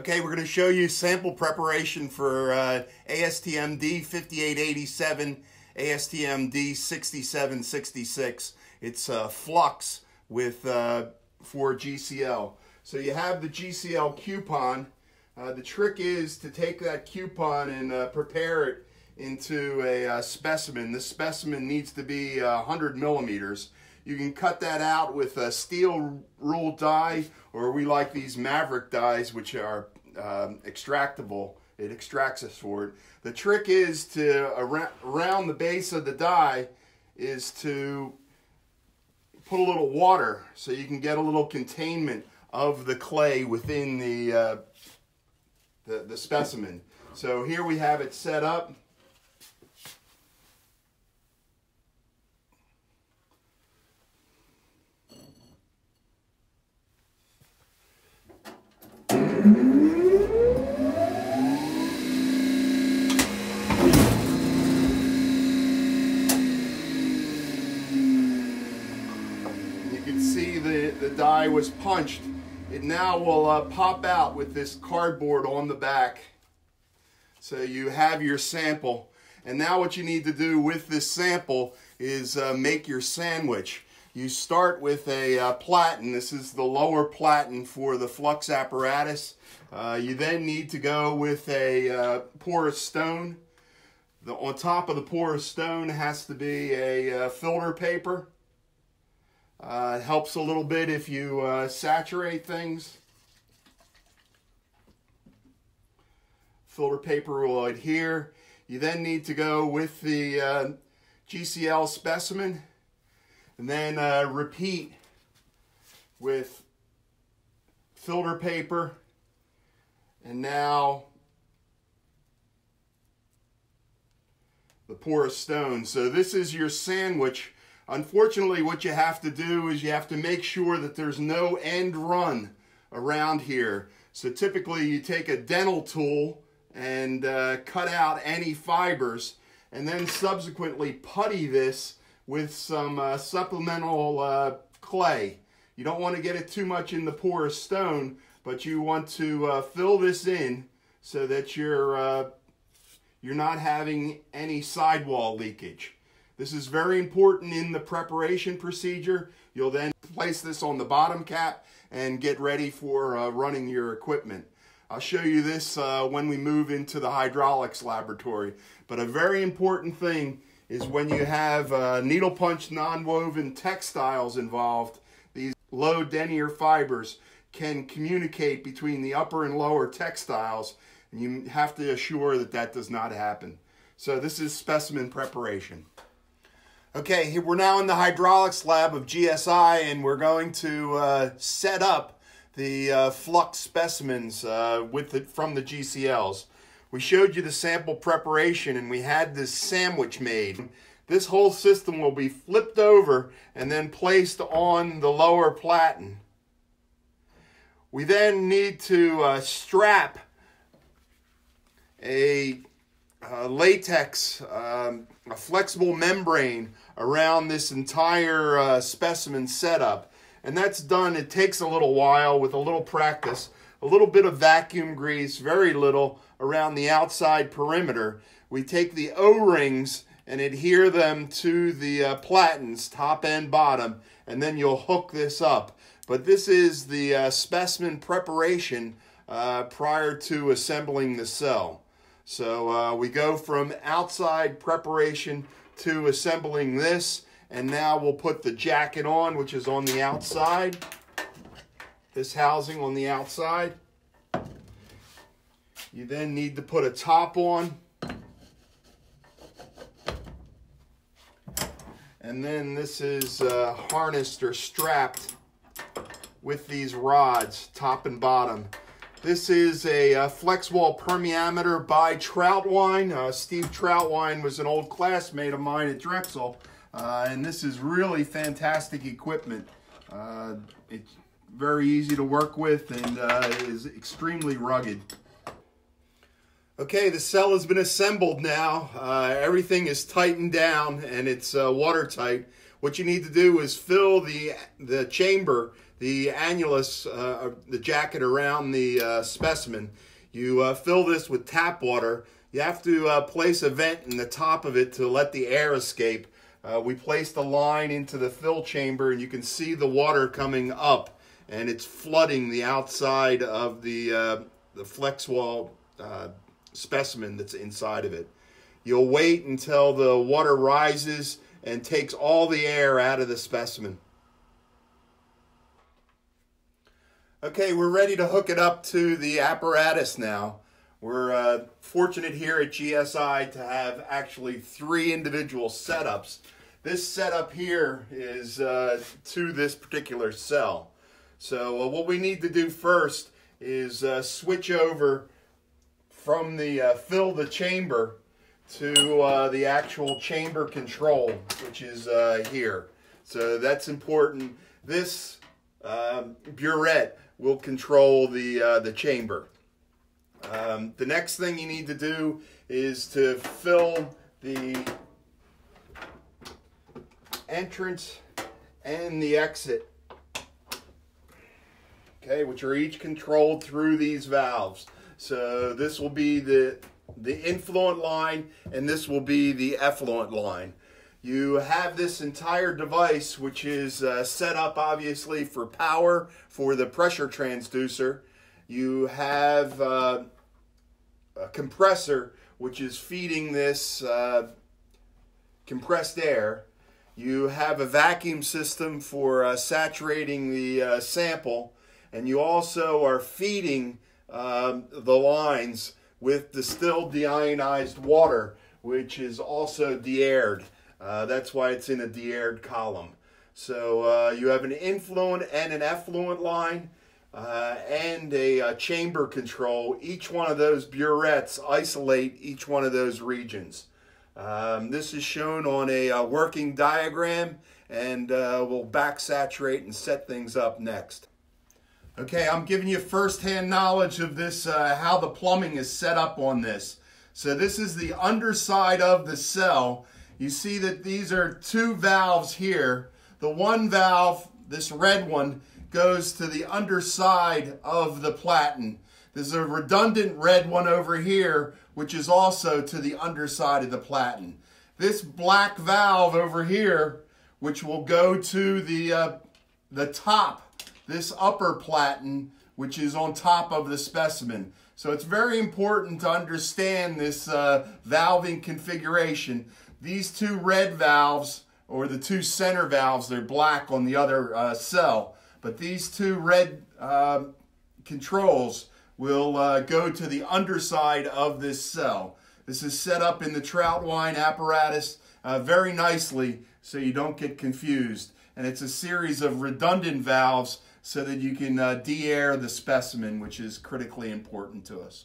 Okay, we're going to show you sample preparation for uh, ASTM D5887, ASTM D6766. It's uh, flux with uh, for GCL. So you have the GCL coupon. Uh, the trick is to take that coupon and uh, prepare it into a uh, specimen. This specimen needs to be 100 millimeters. You can cut that out with a steel rule die, or we like these Maverick dies, which are um, extractable. It extracts us for it. The trick is to, around the base of the die, is to put a little water so you can get a little containment of the clay within the, uh, the, the specimen. So here we have it set up. Die was punched, it now will uh, pop out with this cardboard on the back. So you have your sample. And now what you need to do with this sample is uh, make your sandwich. You start with a uh, platen. This is the lower platen for the flux apparatus. Uh, you then need to go with a uh, porous stone. The, on top of the porous stone has to be a uh, filter paper. Uh, helps a little bit if you uh, saturate things. Filter paper will adhere. You then need to go with the GCL specimen and then uh, repeat with filter paper and now the porous stone. So this is your sandwich Unfortunately, what you have to do is you have to make sure that there's no end run around here. So typically you take a dental tool and uh, cut out any fibers and then subsequently putty this with some uh, supplemental uh, clay. You don't want to get it too much in the porous stone, but you want to uh, fill this in so that you're, uh, you're not having any sidewall leakage. This is very important in the preparation procedure. You'll then place this on the bottom cap and get ready for uh, running your equipment. I'll show you this uh, when we move into the hydraulics laboratory. But a very important thing is when you have uh, needle punch non-woven textiles involved, these low denier fibers can communicate between the upper and lower textiles and you have to assure that that does not happen. So this is specimen preparation. Okay, we're now in the hydraulics lab of GSI and we're going to uh, set up the uh, flux specimens uh, with the, from the GCLs. We showed you the sample preparation and we had this sandwich made. This whole system will be flipped over and then placed on the lower platen. We then need to uh, strap a latex, um, a flexible membrane around this entire uh, specimen setup. And that's done, it takes a little while with a little practice, a little bit of vacuum grease, very little, around the outside perimeter. We take the O-rings and adhere them to the uh, platens, top and bottom, and then you'll hook this up. But this is the uh, specimen preparation uh, prior to assembling the cell. So uh, we go from outside preparation to assembling this. And now we'll put the jacket on, which is on the outside. This housing on the outside. You then need to put a top on. And then this is uh, harnessed or strapped with these rods, top and bottom. This is a, a uh, flex wall permeameter by Trautwein. Uh, Steve Trautwein was an old classmate of mine at Drexel. Uh, and this is really fantastic equipment. Uh, it's very easy to work with and uh, is extremely rugged. Okay, the cell has been assembled now. Uh, everything is tightened down and it's watertight. What you need to do is fill the, the chamber the annulus, uh, the jacket around the uh, specimen. You uh, fill this with tap water. You have to uh, place a vent in the top of it to let the air escape. Uh, we placed a line into the fill chamber and you can see the water coming up and it's flooding the outside of the, uh, the flex wall specimen that's inside of it. You'll wait until the water rises and takes all the air out of the specimen. Okay, we're ready to hook it up to the apparatus now. We're uh, fortunate here at GSI to have actually three individual setups. This setup here is uh, to this particular cell. So uh, what we need to do first is uh, switch over from the uh, fill the chamber to uh, the actual chamber control, which is uh, here. So that's important. This um, burette will control the, uh, the chamber. Um, the next thing you need to do is to fill the entrance and the exit okay, which are each controlled through these valves. So this will be the, the influent line and this will be the effluent line. You have this entire device which is uh, set up obviously for power for the pressure transducer. You have uh, a compressor which is feeding this uh, compressed air. You have a vacuum system for uh, saturating the uh, sample and you also are feeding um, the lines with distilled deionized water, which is also de-aired. Uh, that's why it's in a de-aired column. So uh, you have an influent and an effluent line uh, and a, a, chamber control. Each one of those burettes isolate each one of those regions. Um, this is shown on a, a working diagram and uh, we'll back saturate and set things up next. Okay, I'm giving you firsthand knowledge of this, uh, how the plumbing is set up on this. So this is the underside of the cell. You see that these are two valves here. The one valve, this red one, goes to the underside of the platen. There's a redundant red one over here, which is also to the underside of the platen. This black valve over here, which will go to the, uh, the top this upper platen, which is on top of the specimen. So it's very important to understand this uh, valving configuration. These two red valves, or the two center valves, they're black on the other uh, cell, but these two red uh, controls will uh, go to the underside of this cell. This is set up in the Trautwein apparatus uh, very nicely so you don't get confused. And it's a series of redundant valves so that you can uh, de-air the specimen, which is critically important to us.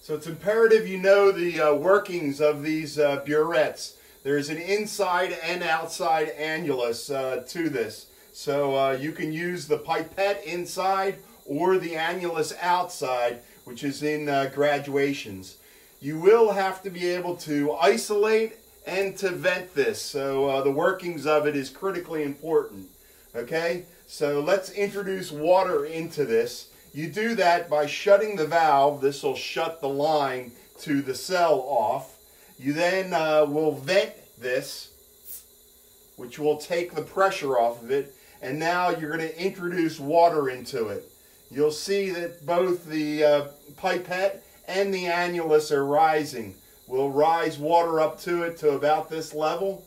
So it's imperative you know the uh, workings of these uh, burettes. There's an inside and outside annulus uh, to this. So uh, you can use the pipette inside or the annulus outside, which is in uh, graduations. You will have to be able to isolate and to vent this. So the workings of it is critically important. Okay? So let's introduce water into this. You do that by shutting the valve. This will shut the line to the cell off. You then uh, will vent this, which will take the pressure off of it. And now you're going to introduce water into it. You'll see that both the uh, pipette and the annulus are rising. We'll rise water up to it to about this level.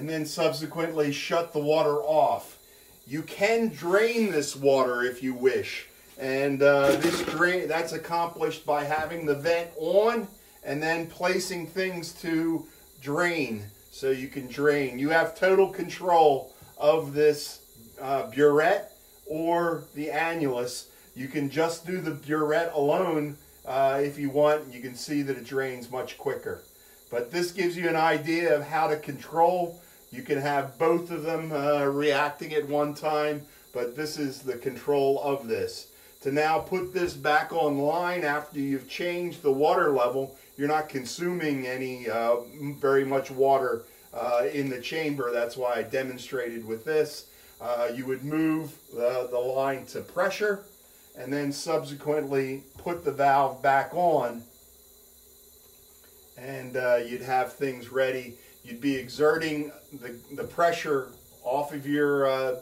And then subsequently shut the water off. You can drain this water if you wish. And uh, this drain, that's accomplished by having the vent on and then placing things to drain so you can drain. You have total control of this uh, burette or the annulus. You can just do the burette alone uh, if you want. You can see that it drains much quicker. But this gives you an idea of how to control you can have both of them uh, reacting at one time, but this is the control of this. to now put this back online after you've changed the water level. You're not consuming any uh, very much water uh, in the chamber. That's why I demonstrated with this. Uh, you would move the, the line to pressure and then subsequently put the valve back on and uh, you'd have things ready. You'd be exerting the, the pressure off of your uh,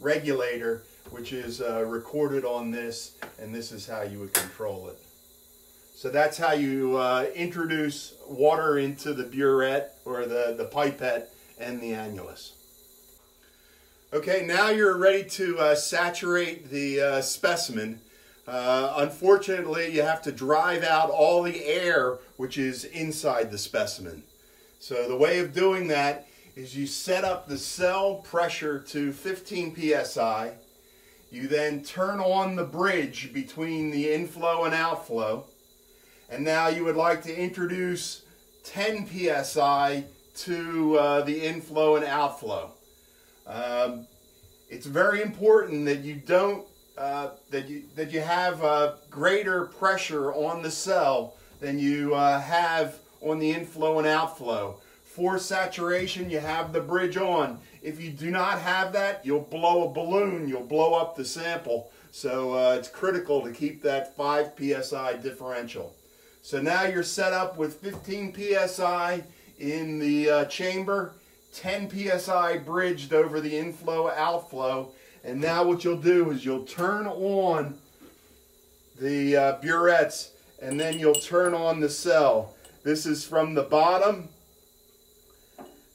regulator, which is uh, recorded on this, and this is how you would control it. So that's how you uh, introduce water into the burette or the, the pipette and the annulus. Okay, now you're ready to uh, saturate the uh, specimen. Uh, unfortunately, you have to drive out all the air which is inside the specimen. So the way of doing that is you set up the cell pressure to 15 psi. You then turn on the bridge between the inflow and outflow. And now you would like to introduce 10 psi to uh, the inflow and outflow. Um, it's very important that you don't uh, that you that you have uh, greater pressure on the cell than you uh, have on the inflow and outflow. For saturation, you have the bridge on. If you do not have that, you'll blow a balloon. You'll blow up the sample. So uh, it's critical to keep that 5 psi differential. So now you're set up with 15 psi in the uh, chamber, 10 psi bridged over the inflow outflow. And now what you'll do is you'll turn on the uh, burettes and then you'll turn on the cell. This is from the bottom.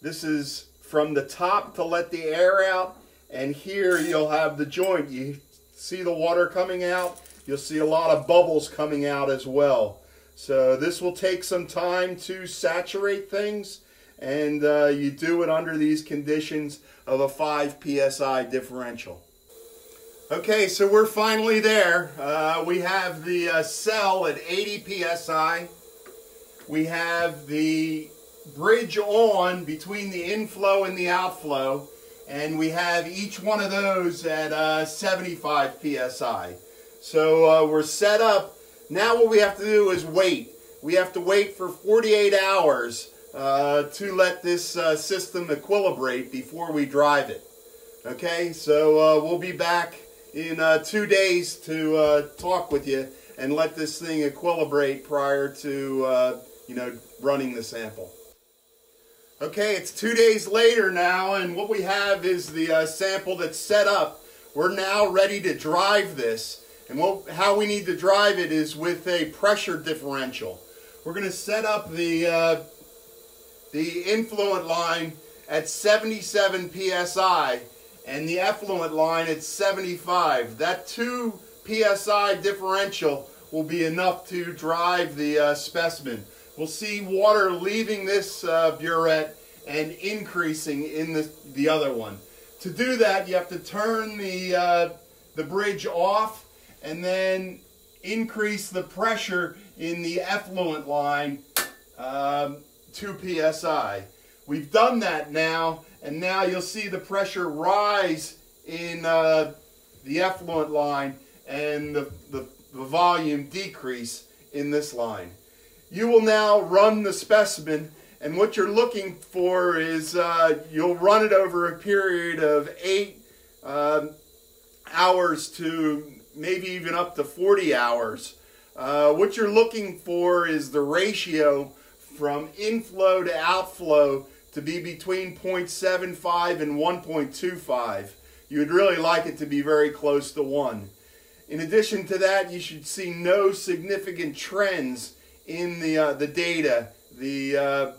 This is from the top to let the air out. And here you'll have the joint. You see the water coming out. You'll see a lot of bubbles coming out as well. So this will take some time to saturate things. And uh, you do it under these conditions of a 5 psi differential. Okay, so we're finally there. Uh, we have the uh, cell at 80 psi. We have the bridge on between the inflow and the outflow. And we have each one of those at uh, 75 psi. So uh, we're set up. Now what we have to do is wait. We have to wait for 48 hours uh, to let this uh, system equilibrate before we drive it. Okay, so we'll be back in uh, two days to uh, talk with you and let this thing equilibrate prior to, uh, you know, running the sample. Okay, it's two days later now, and what we have is the uh, sample that's set up. We're now ready to drive this. And what, how we need to drive it is with a pressure differential. We're going to set up the, uh, the influent line at 77 psi and the effluent line at 75. That 2 psi differential will be enough to drive the uh, specimen. We'll see water leaving this uh, burette and increasing in the, the other one. To do that, you have to turn the, uh, the bridge off and then increase the pressure in the effluent line um, 2 psi. We've done that now and now you'll see the pressure rise in uh, the effluent line and the, the, the volume decrease in this line. You will now run the specimen and what you're looking for is uh, you'll run it over a period of eight uh, hours to maybe even up to 40 hours. Uh, what you're looking for is the ratio from inflow to outflow to be between 0.75 and 1.25. You would really like it to be very close to 1. In addition to that, you should see no significant trends in the, uh, the data, the, uh,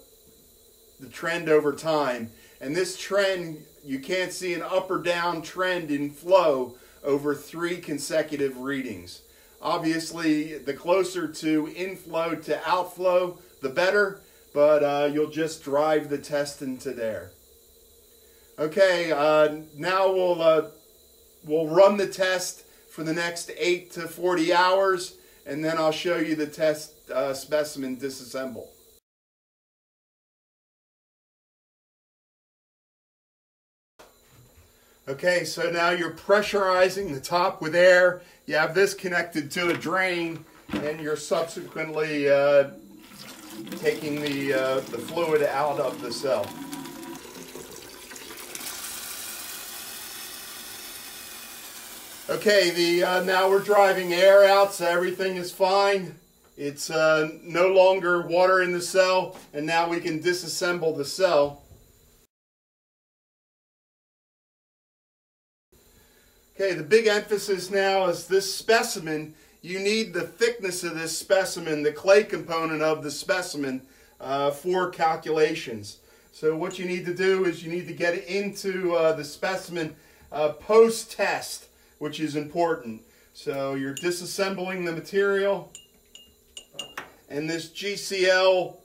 the trend over time. And this trend, you can't see an up or down trend in flow over three consecutive readings. Obviously, the closer to inflow to outflow, the better but uh, you'll just drive the test into there. Okay, uh, now we'll, uh, we'll run the test for the next 8 to 40 hours, and then I'll show you the test uh, specimen disassemble. Okay, so now you're pressurizing the top with air you have this connected to a drain and you're subsequently uh, taking the, uh, the fluid out of the cell. Okay, the uh, now we're driving air out, so everything is fine. It's uh, no longer water in the cell, and now we can disassemble the cell. Okay, the big emphasis now is this specimen. You need the thickness of this specimen, the clay component of the specimen, uh, for calculations. So what you need to do is you need to get into uh, the specimen uh, post-test which is important. So you're disassembling the material and this GCL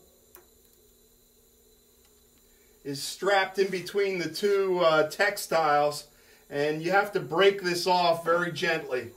is strapped in between the two uh, textiles and you have to break this off very gently.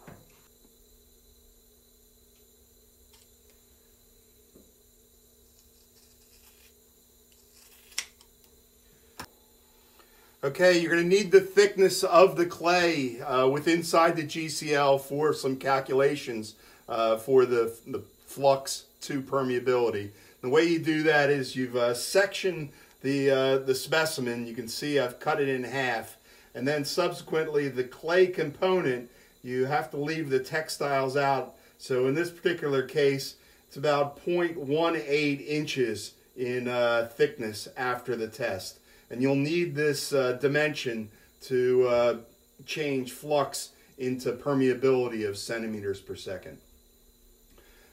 Okay, you're going to need the thickness of the clay uh, with inside the GCL for some calculations uh, for the, the flux to permeability. The way you do that is you've uh, sectioned the, uh, the specimen. You can see I've cut it in half. And then subsequently the clay component, you have to leave the textiles out. So in this particular case, it's about 0.18 inches in uh, thickness after the test and you'll need this uh, dimension to uh, change flux into permeability of centimeters per second.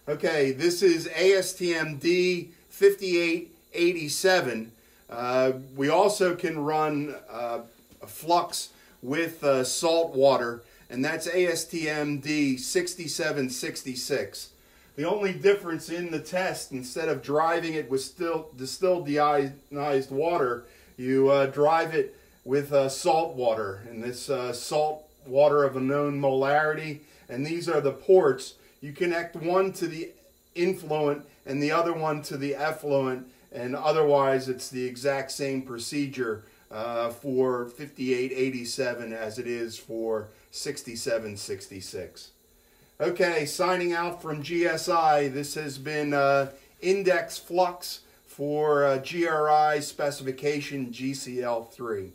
Okay, this is ASTM D5887. Uh, we also can run uh, a flux with uh, salt water, and that's ASTM D6766. The only difference in the test, instead of driving it with still distilled deionized water, you uh, drive it with uh, salt water, and this uh, salt water of a known molarity, and these are the ports. You connect one to the influent and the other one to the effluent, and otherwise it's the exact same procedure uh, for 5887 as it is for 6766. Okay, signing out from GSI, this has been uh, Index Flux for uh, GRI specification GCL3.